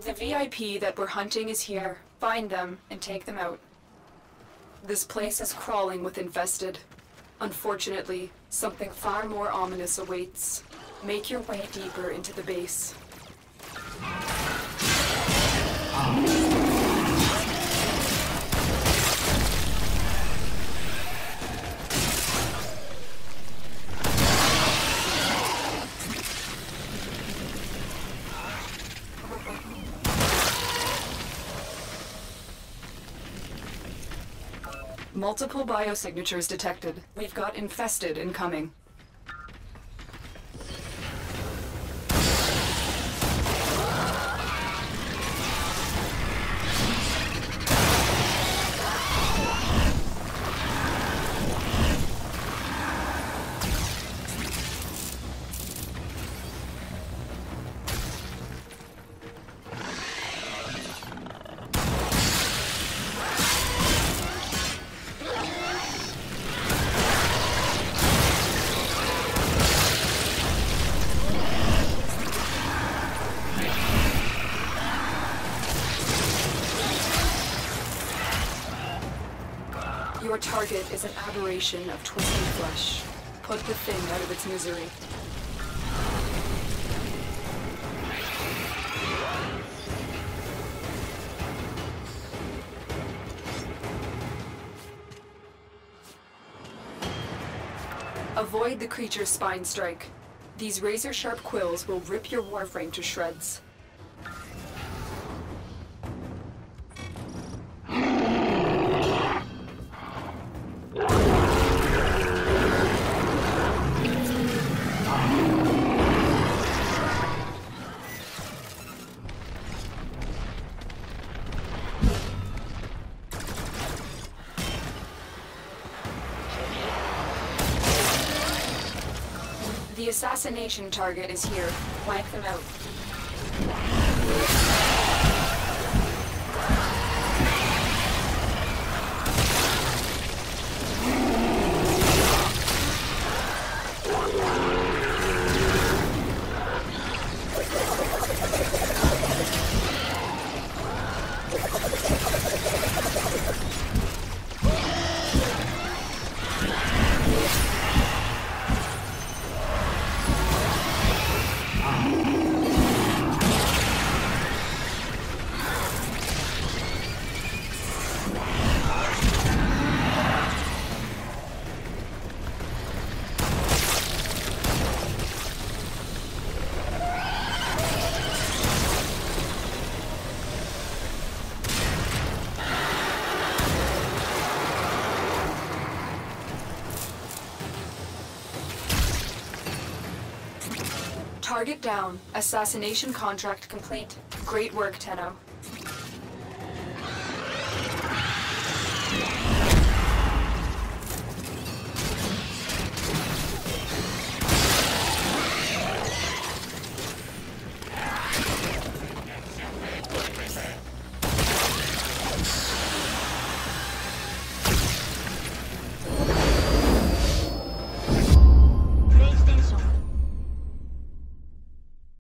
The VIP that we're hunting is here. Find them and take them out. This place is crawling with infested. Unfortunately, something far more ominous awaits. Make your way deeper into the base. Multiple biosignatures detected. We've got infested incoming. Your target is an aberration of twisted flesh. Put the thing out of its misery. Avoid the creature's spine strike. These razor-sharp quills will rip your warframe to shreds. The assassination target is here. Wipe them out. Target down. Assassination contract complete. Great work, Tenno.